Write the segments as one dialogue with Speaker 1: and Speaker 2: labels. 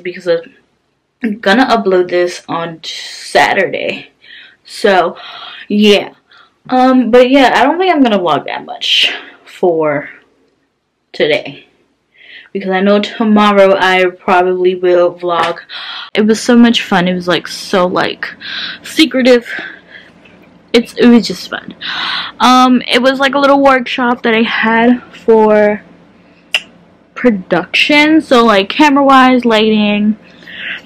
Speaker 1: because I'm gonna upload this on Saturday. So, yeah. Um, but yeah, I don't think I'm gonna vlog that much for today. Because I know tomorrow I probably will vlog. It was so much fun. It was like so like secretive. It's it was just fun. Um, it was like a little workshop that I had for production. So like camera wise, lighting,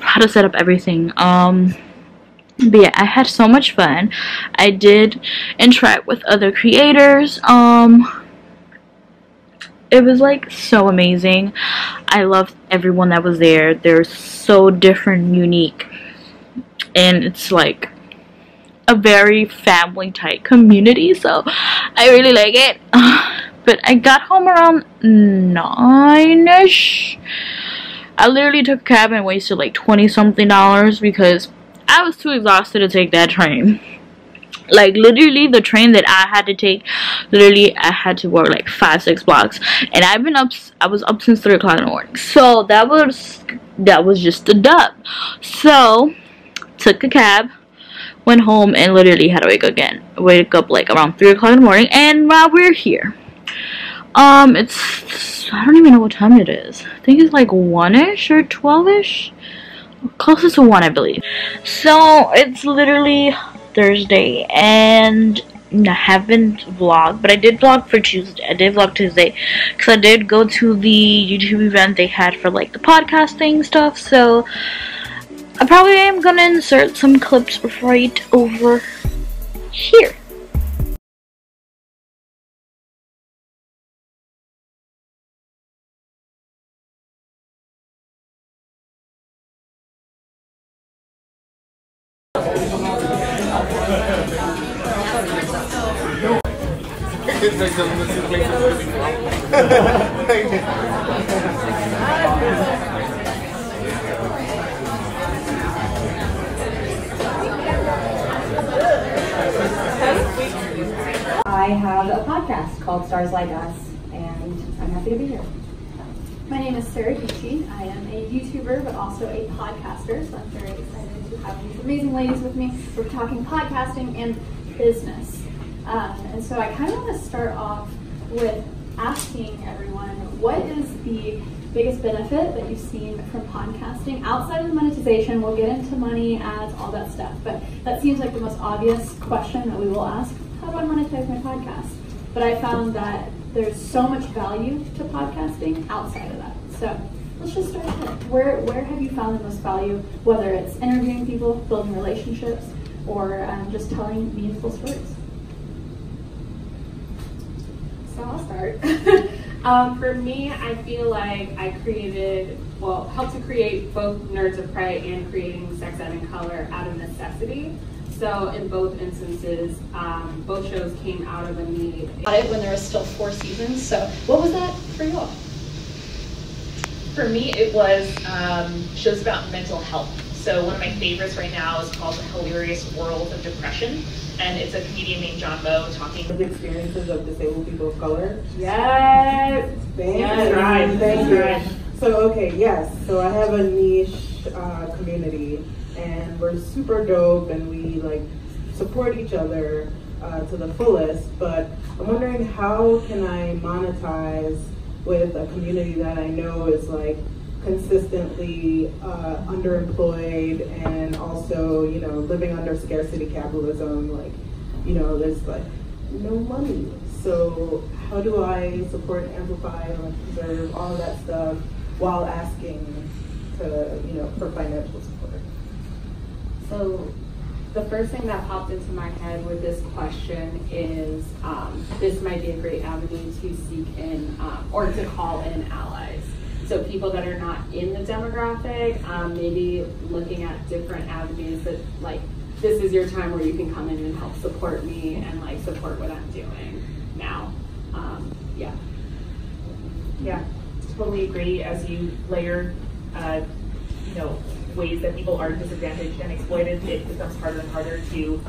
Speaker 1: how to set up everything. Um but yeah i had so much fun. I did interact with other creators. Um it was like so amazing. I loved everyone that was there. They're so different unique. And it's like a very family type community so i really like it but i got home around nine-ish i literally took a cab and wasted like 20 something dollars because I was too exhausted to take that train. Like literally the train that I had to take, literally I had to walk like five, six blocks. And I've been up I was up since three o'clock in the morning. So that was that was just a dub. So took a cab, went home and literally had to wake up again. Wake up like around three o'clock in the morning and now we're here. Um it's I don't even know what time it is. I think it's like one ish or twelve ish closest to one I believe. So it's literally Thursday and I haven't vlogged but I did vlog for Tuesday. I did vlog Tuesday because I did go to the YouTube event they had for like the podcasting stuff so I probably am gonna insert some clips right over here
Speaker 2: I have a podcast called Stars Like Us, and I'm happy to be here.
Speaker 3: My name is Sarah Gucci. I am a YouTuber, but also a podcaster, so I'm very excited to have these amazing ladies with me. We're talking podcasting and business. Um, and so I kind of want to start off with asking everyone, what is the biggest benefit that you've seen from podcasting outside of the monetization? We'll get into money, ads, all that stuff, but that seems like the most obvious question that we will ask. How do I monetize my podcast? But I found that there's so much value to podcasting outside of that. So let's just start there. Where, where have you found the most value, whether it's interviewing people, building relationships, or um, just telling meaningful stories?
Speaker 4: So I'll start. um, for me, I feel like I created, well, helped to create both Nerds of Prey and creating Sex Ed in Color out of necessity. So in both instances, um, both shows came out of a need.
Speaker 2: It when there was still four seasons. So what was that for you all?
Speaker 5: For me, it was um, shows about mental health. So one of my favorites right now is called The Hilarious World of Depression, and it's a comedian named John Moe talking.
Speaker 6: The experiences of disabled people of color.
Speaker 4: Yes.
Speaker 6: Thank
Speaker 4: Yes,
Speaker 6: you.
Speaker 4: right.
Speaker 6: Thank
Speaker 4: Right.
Speaker 6: you. So okay, yes. So I have a niche uh, community, and we're super dope, and we like support each other uh, to the fullest. But I'm wondering how can I monetize with a community that I know is like consistently uh, underemployed and also you know living under scarcity capitalism. Like you know, there's like no money. So how do I support, amplify, and preserve all of that stuff while asking to, you know, for financial support?
Speaker 4: So the first thing that popped into my head with this question is um, this might be a great avenue to seek in um, or to call in allies. So people that are not in the demographic, um, maybe looking at different avenues that like this is your time where you can come in and help support me and like support what I'm doing now. Um, yeah.
Speaker 5: Yeah, totally agree. As you layer, uh, you know, ways that people are disadvantaged and exploited, it becomes harder and harder to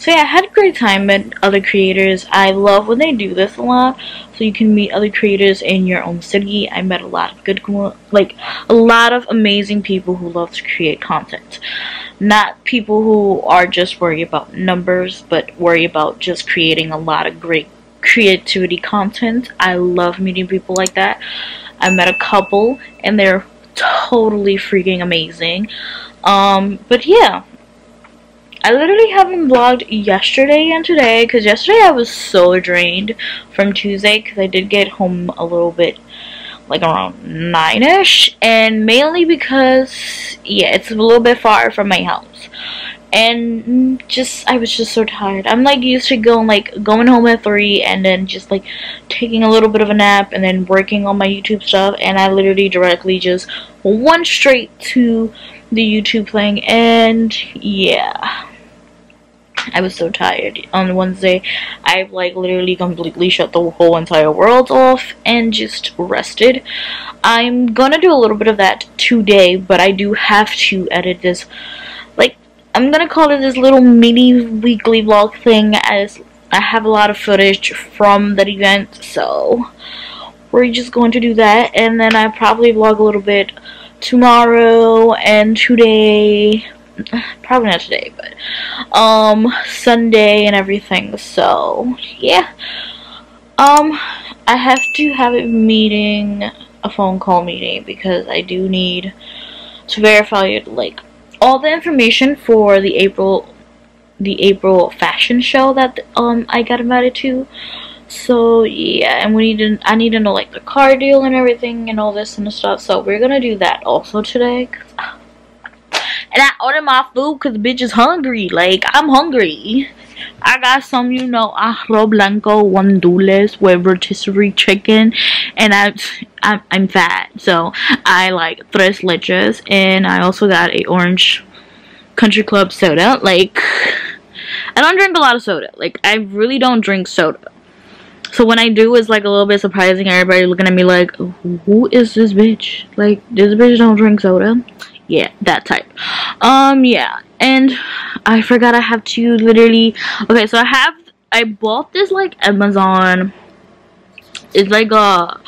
Speaker 1: so yeah, I had a great time with other creators. I love when they do this a lot, so you can meet other creators in your own city. I met a lot of good, like a lot of amazing people who love to create content. Not people who are just worried about numbers, but worry about just creating a lot of great creativity content. I love meeting people like that. I met a couple, and they're totally freaking amazing. Um, but yeah, I literally haven't vlogged yesterday and today because yesterday I was so drained from Tuesday because I did get home a little bit like around 9ish and mainly because yeah it's a little bit far from my house. And just I was just so tired. I'm like used to going like going home at 3 and then just like taking a little bit of a nap and then working on my YouTube stuff and I literally directly just went straight to the YouTube thing and yeah I was so tired. On Wednesday, I've like literally completely shut the whole entire world off and just rested. I'm gonna do a little bit of that today, but I do have to edit this. Like, I'm gonna call it this little mini weekly vlog thing as I have a lot of footage from that event, so we're just going to do that. And then I probably vlog a little bit tomorrow and today probably not today, but um Sunday and everything. So yeah, um I have to have a meeting, a phone call meeting because I do need to verify like all the information for the April the April fashion show that um I got invited to. So yeah, and we need to I need to know like the car deal and everything and all this and stuff. So we're gonna do that also today. Cause, uh, and I ordered my food because bitch is hungry. Like, I'm hungry. I got some, you know, arroz blanco guandules with rotisserie chicken. And I, I'm, I'm fat. So, I like tres leches. And I also got a orange country club soda. Like, I don't drink a lot of soda. Like, I really don't drink soda. So when I do, it's like a little bit surprising. Everybody looking at me like, who is this bitch? Like, this bitch don't drink soda yeah that type. Um yeah and i forgot i have to literally okay so i have i bought this like amazon it's like a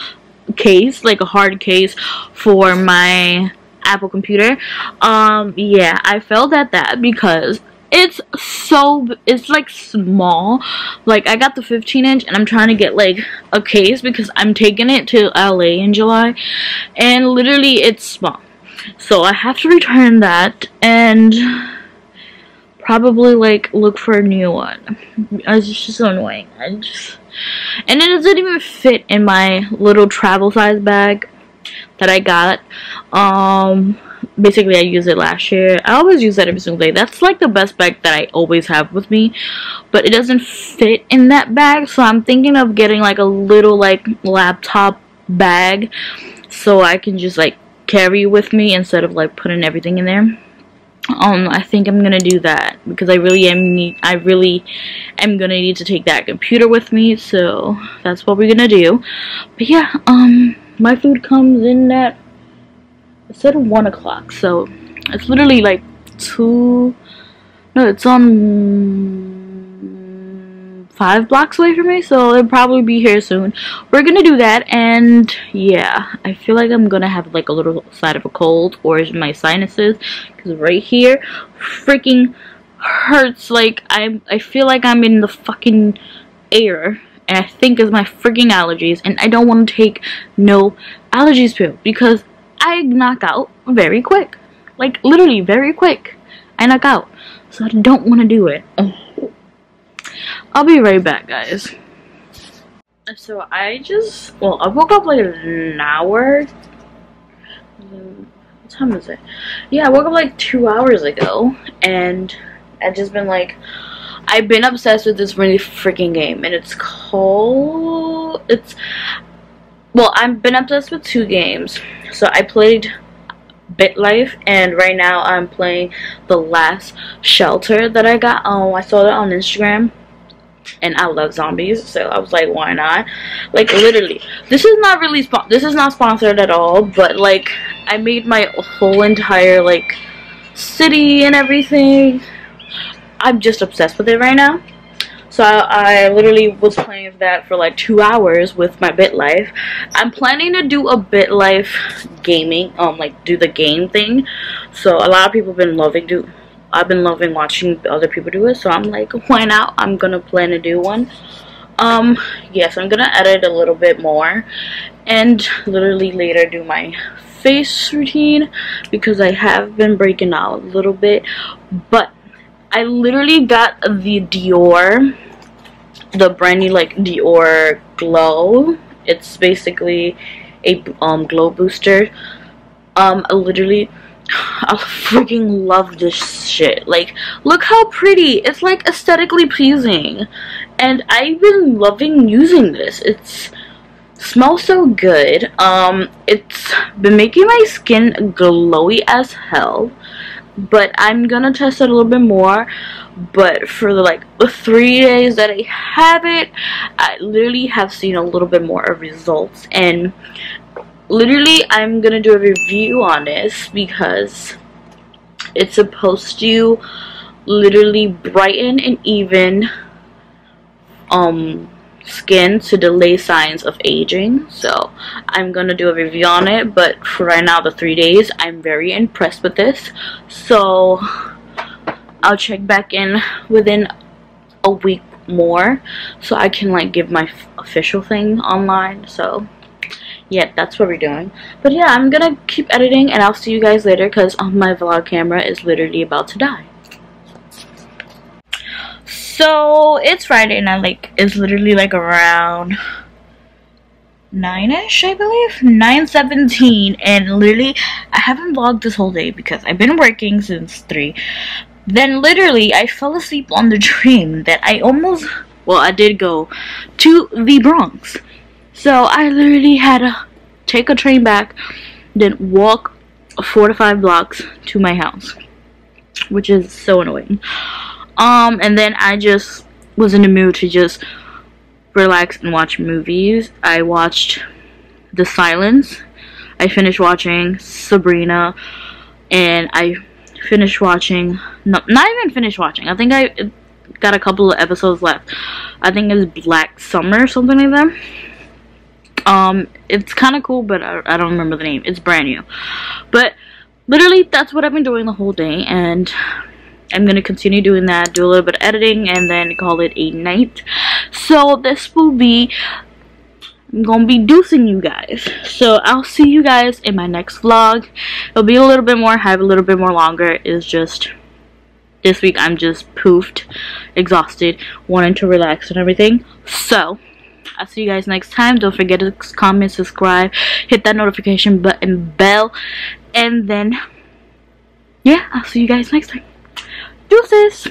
Speaker 1: case like a hard case for my apple computer. Um yeah i failed at that because it's so it's like small. Like i got the 15 inch and i'm trying to get like a case because i'm taking it to la in july and literally it's small so I have to return that and probably like look for a new one. It's just so annoying. I just and it doesn't even fit in my little travel size bag that I got. Um basically I used it last year. I always use that every single day. That's like the best bag that I always have with me. But it doesn't fit in that bag. So I'm thinking of getting like a little like laptop bag so I can just like carry with me instead of like putting everything in there. Um i think i'm gonna do that because i really am need i really am gonna need to take that computer with me so that's what we're gonna do. But yeah um my food comes in at it said one o'clock so it's literally like two no it's on five blocks away from me so it'll probably be here soon. We're gonna do that and yeah I feel like I'm gonna have like a little side of a cold or my sinuses because right here freaking hurts like I I feel like I'm in the fucking air and I think it's my freaking allergies and I don't want to take no allergies pill because I knock out very quick. Like literally very quick. I knock out so I don't want to do it. I'll be right back, guys. So I just, well, I woke up like an hour. What time is it? Yeah, I woke up like two hours ago, and I've just been like, I've been obsessed with this really freaking game, and it's called, it's, well, I've been obsessed with two games. So I played BitLife and right now I'm playing The Last Shelter that I got. Oh, I saw that on Instagram and I love zombies, so I was like, why not? Like, literally, this is not really, this is not sponsored at all, but, like, I made my whole entire, like, city and everything. I'm just obsessed with it right now. So I, I literally was playing that for like two hours with my BitLife. I'm planning to do a BitLife gaming, um, like do the game thing. So a lot of people have been loving do. I've been loving watching other people do it. So I'm like, why not? I'm gonna plan to do one. Um, yes, I'm gonna edit a little bit more, and literally later do my face routine because I have been breaking out a little bit. But I literally got the Dior, the brand new like Dior Glow. It's basically a um, glow booster. Um, I literally, I freaking love this shit. Like, look how pretty. It's like aesthetically pleasing. And I've been loving using this. It's smells so good um it's been making my skin glowy as hell but i'm gonna test it a little bit more but for the like the three days that i have it i literally have seen a little bit more of results and literally i'm gonna do a review on this because it's supposed to literally brighten and even um skin to delay signs of aging. So i'm gonna do a review on it but for right now the three days i'm very impressed with this. So i'll check back in within a week more so i can like give my official thing online. So yeah that's what we're doing. But yeah i'm gonna keep editing and i'll see you guys later because um, my vlog camera is literally about to die. So it's Friday and I like it's literally like around nine-ish I believe? 9:17 and literally I haven't vlogged this whole day because I've been working since 3 then literally I fell asleep on the train that I almost well I did go to the Bronx so I literally had to take a train back then walk four to five blocks to my house which is so annoying um, and then I just was in the mood to just relax and watch movies. I watched The Silence. I finished watching Sabrina, and I finished watching. No, not even finished watching. I think I got a couple of episodes left. I think it's Black Summer, or something like that. Um, it's kind of cool, but I, I don't remember the name. It's brand new, but literally that's what I've been doing the whole day, and I'm going to continue doing that, do a little bit of editing, and then call it a night. So this will be, I'm going to be deucing you guys. So I'll see you guys in my next vlog. It'll be a little bit more, have a little bit more longer. It's just, this week I'm just poofed, exhausted, wanting to relax and everything. So, I'll see you guys next time. Don't forget to comment, subscribe, hit that notification button bell. And then, yeah, I'll see you guys next time. Deuces!